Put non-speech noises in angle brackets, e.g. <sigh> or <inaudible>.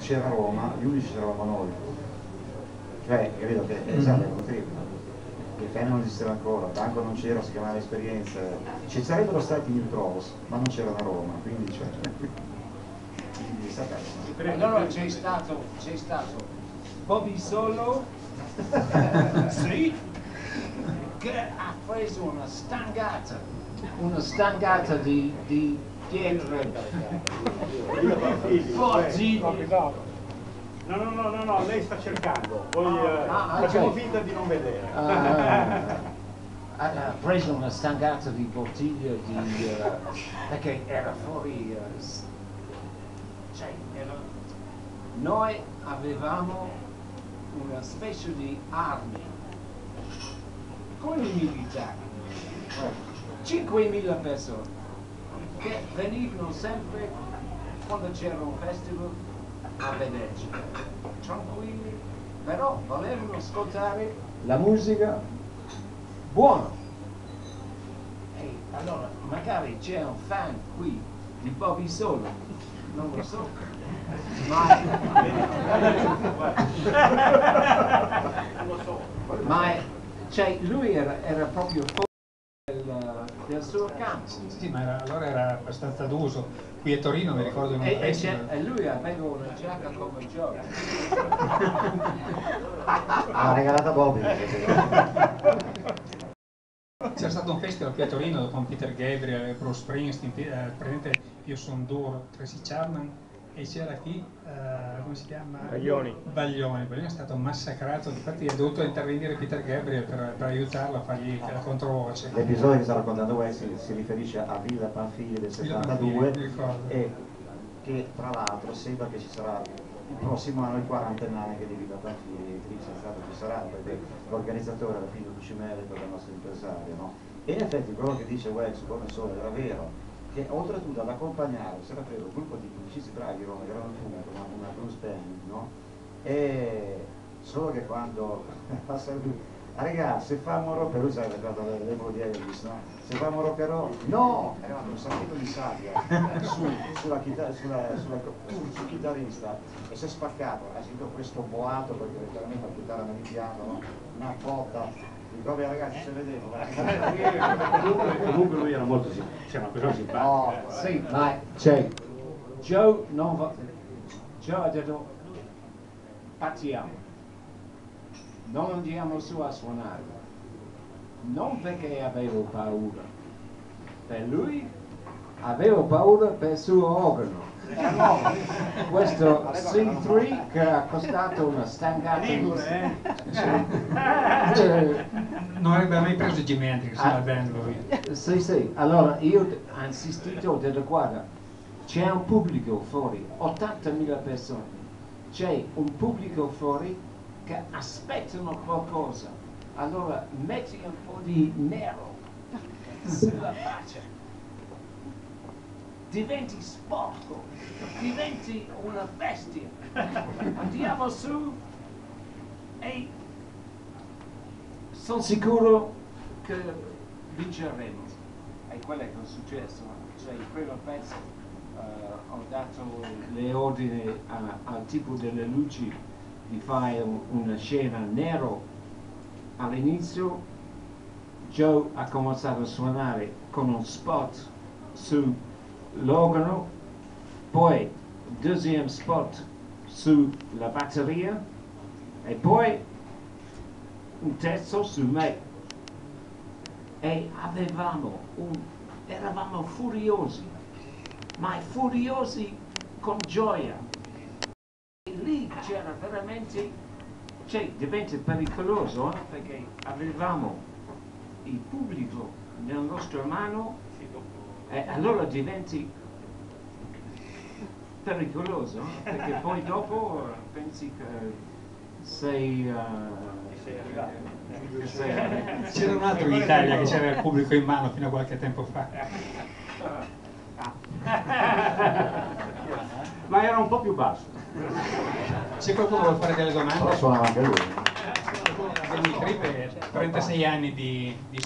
c'era Roma, gli unici c'eravamo noi. Cioè, capito che è esatto, è un triplo. Il FEN non esisteva ancora, Tanco non c'era, si chiamava esperienza. Ci sarebbero stati gli Pros, ma non c'erano a Roma, quindi cioè. quindi è stata Allora c'è stato, c'è stato Bobby Solo, <laughs> sì, che ha preso una stangata, una stangata di, di dietro forti No, no, no, no, no, lei sta cercando, poi eh, Ah, facciamo ok. finta di non vedere. Ah, ha ha preso una stangata di bottiglia di, eh, perché era fuori eh, s- cioè, era- noi avevamo una specie di armi con i militari 5.000 persone che venivano sempre quando c'era un festival a vederci tranquilli però volevano ascoltare la musica buona. E allora magari c'è un fan qui di Bobby Solo non lo so. Ma ma cioè, lui era, era proprio suo campo. Sì, ma era- allora era abbastanza d'uso. Qui a Torino mi ricordo in un e, e e lui aveva una giacca come Joe l'ha regalata Bobby. C'era stato un festival qui a Torino con Peter Gabriel Bruce Springsteen, eh, presente Io sono duro, Tracy Chapman e c'era chi, eh, come si chiama? Baglioni. Baglioni, Baglioni è stato massacrato, infatti è dovuto intervenire Peter Gabriel per, per aiutarlo a fargli la controvoce. L'episodio che sta raccontando Wes si, si riferisce a Villa Panfili del Villa 72 Panfili, mi ricordo. e che tra l'altro sembra che ci sarà il prossimo anno il quarantennale che di Villa Panfili, lì c'è stato, ci sarà, perché l'organizzatore era figlio Cucimelico del nostro impresario, no? E in effetti quello che dice Wes, come solo, era vero, che oltretutto ad accompagnare si era preso un gruppo di musicisti bravi, Roma, che erano appunto una, una blues band, no? E solo che quando <laughs> passa lui, "Ah, raga, se famo rock, lui era ricordato l'epoca di Elvis, no? Se famo rock and no! Eravamo un sacchino di sabbia <laughs> su, sulla chitarra, sulla, sulla, sul chitarrista e si è spaccato, ha sentito questo boato perché letteralmente la chitarra piano, no? una botta. Dico, vabbè ragazzi, se vedevo. <laughs> comunque, comunque lui era molto cioè, una persona simpatica. No, sì ma c'è Joe non va Joe ha detto partiamo non andiamo su a suonare non perché avevo paura per lui avevo paura per il suo organo. Questo C3 che ha costato una stangata Ligure, eh? Cioè, <laughs> Non avrebbe mai preso Jimi Hendrix Ah. band lui. Sì, sì, allora io ho insistito, ho detto guarda, c'è un pubblico fuori, 80.000 persone, c'è un pubblico fuori che aspettano qualcosa, allora metti un po' di nero sulla faccia, diventi sporco, diventi una bestia, andiamo su e sono sicuro che vinceremo. E quello che è successo. Cioè, il primo pezzo eh, ho dato le ordini al tipo delle luci di fare un- una scena nero all'inizio. Joe ha cominciato a suonare con un spot sull'organo, poi deuxième spot sulla batteria e poi un terzo su me. E avevamo un eravamo furiosi ma furiosi con gioia. E lì c'era veramente cioè diventa pericoloso eh, perché avevamo il pubblico nella nostra mano e allora diventi pericoloso eh, perché poi dopo eh, pensi che sei eh, sei C'era un altro in Italia che c'era il pubblico in mano fino a qualche tempo fa. <laughs> Ma era un po' più basso. Se qualcuno vuole fare delle domande, suonava anche lui. Danny Cripe, 36 anni di, di